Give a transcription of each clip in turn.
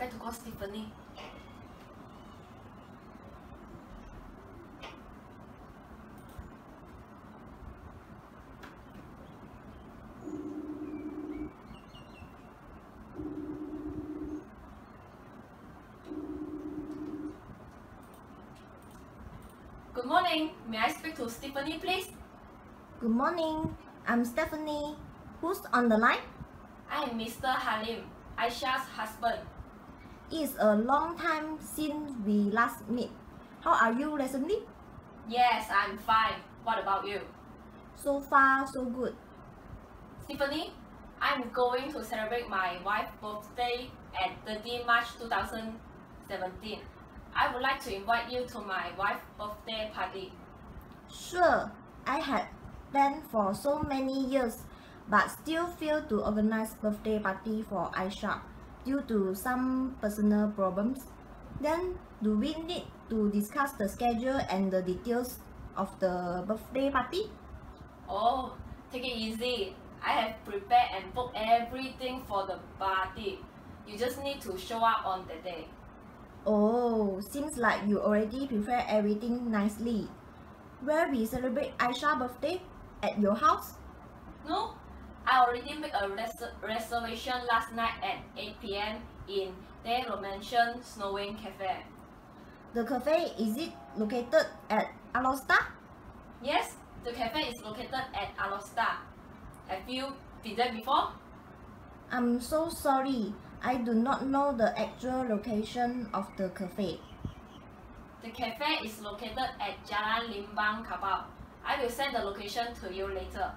forget to call Stephanie. Good morning. May I speak to Stephanie, please? Good morning. I'm Stephanie. Who's on the line? I am Mr. Halim, Aisha's husband. It's a long time since we last met. How are you recently? Yes, I'm fine. What about you? So far, so good. Stephanie, I'm going to celebrate my wife's birthday at 30 March 2017. I would like to invite you to my wife's birthday party. Sure, I had planned for so many years, but still failed to organize birthday party for Aisha due to some personal problems. Then, do we need to discuss the schedule and the details of the birthday party? Oh, take it easy. I have prepared and booked everything for the party. You just need to show up on the day. Oh, seems like you already prepared everything nicely. Where we celebrate Aisha birthday? At your house? No, I already made a res- reservation last night at 8 p.m. in De Mansion Snowing Cafe. The cafe is it located at Alor Setar? Yes, the cafe is located at Alor Setar. Have you been there before? I'm so sorry. I do not know the actual location of the cafe. The cafe is located at Jalan Limbong Kapal. I will send the location to you later.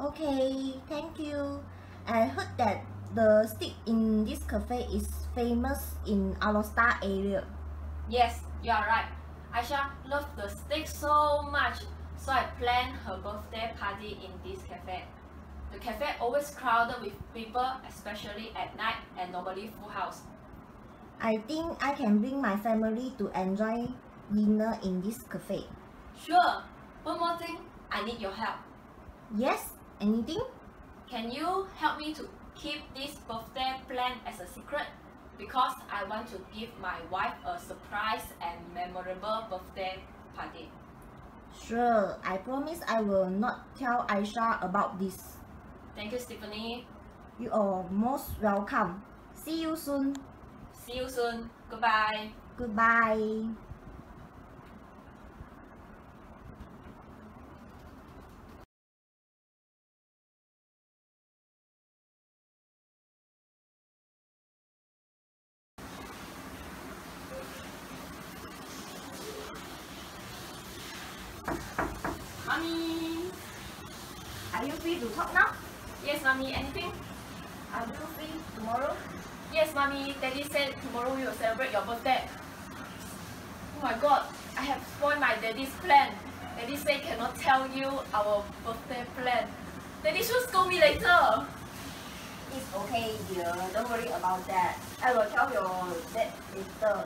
Okay, thank you. I heard that the steak in this cafe is famous in Alor Setar area. Yes, you are right. Aisha loves the steak so much, so I planned her birthday party in this cafe. The cafe always crowded with people, especially at night and normally full house. I think I can bring my family to enjoy dinner in this cafe. Sure. One more thing, I need your help. Yes, anything? Can you help me to keep this birthday plan as a secret? Because I want to give my wife a surprise and memorable birthday party. Sure, I promise I will not tell Aisha about this. Thank you, Stephanie. You are most welcome. See you soon. See you soon. Goodbye. Goodbye. Mommy. Are you free to talk now? Yes, mommy. Anything? Are you free tomorrow? Yes, mommy. Daddy said tomorrow we will celebrate your birthday. Oh my god, I have spoiled my daddy's plan. Daddy said cannot tell you our birthday plan. Daddy should scold me later. It's okay, dear. Don't worry about that. I will tell your dad later.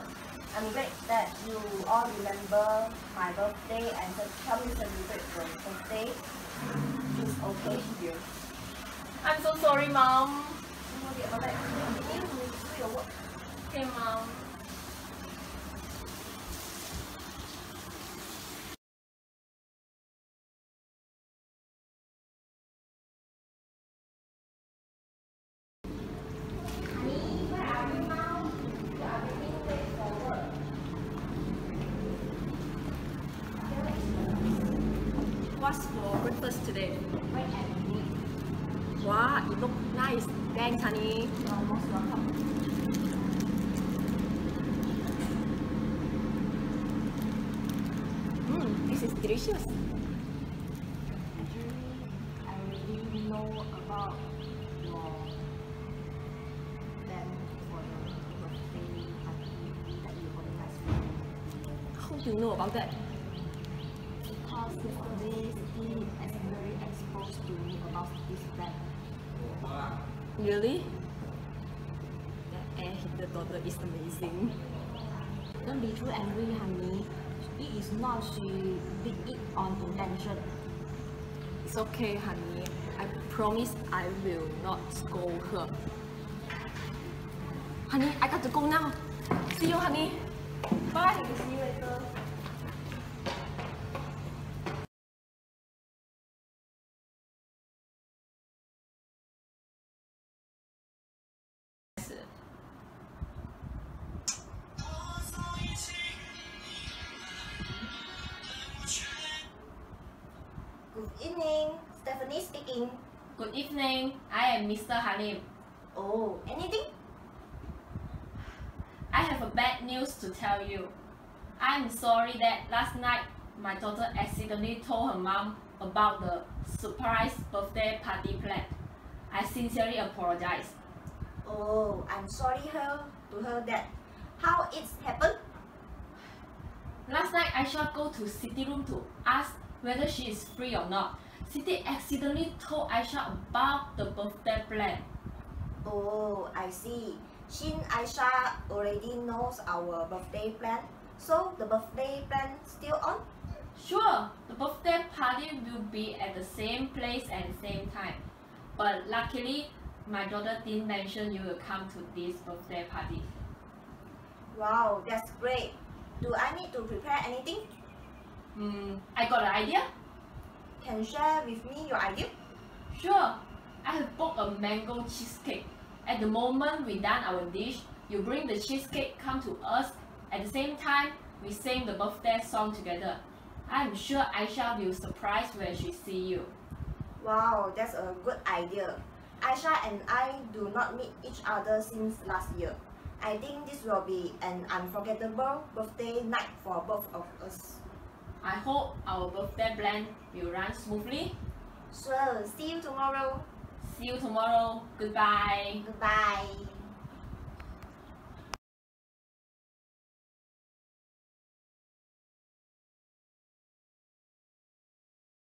I'm glad that you all remember my birthday and just help me celebrate your birthday. Okay, dear. I'm so sorry, mom. Don't worry about that. You need to do your work. Okay, mom. Honey, where are you now? You are being late for work. What's for breakfast today? And meet. Wow, it look nice. Thanks, honey. You are most welcome. This is delicious. Actually, I already know about your plan for your birthday party that you organized for me. How do you know about that? Because yesterday Steve has very exposed to me about this plan. Really? The air hit the daughter is amazing. Don't be too angry, honey. It is not she did it on intention. It's okay, honey. I promise I will not scold her. Honey, I got to go now. See you, honey. Bye. See you later. Stephanie speaking. Good evening. I am Mr. Halim. Oh, anything? I have a bad news to tell you. I'm sorry that last night my daughter accidentally told her mom about the surprise birthday party plan. I sincerely apologize. Oh, I'm sorry her to her that. How it's happened? Last night I shall go to Siti room to ask whether she is free or not. Siti accidentally told Aisha about the birthday plan. Oh, I see. Shin Aisha already knows our birthday plan. So the birthday plan still on? Sure, the birthday party will be at the same place and same time. But luckily, my daughter didn't mention you will come to this birthday party. Wow, that's great. Do I need to prepare anything? Hmm, I got an idea? Can share with me your idea? Sure, I have booked a mango cheesecake. At the moment we done our dish, you bring the cheesecake come to us. At the same time, we sing the birthday song together. I'm sure Aisha will surprise when she see you. Wow, that's a good idea. Aisha and I do not meet each other since last year. I think this will be an unforgettable birthday night for both of us. I hope our birthday plan will run smoothly. Sure, see you tomorrow. See you tomorrow. Goodbye. Goodbye.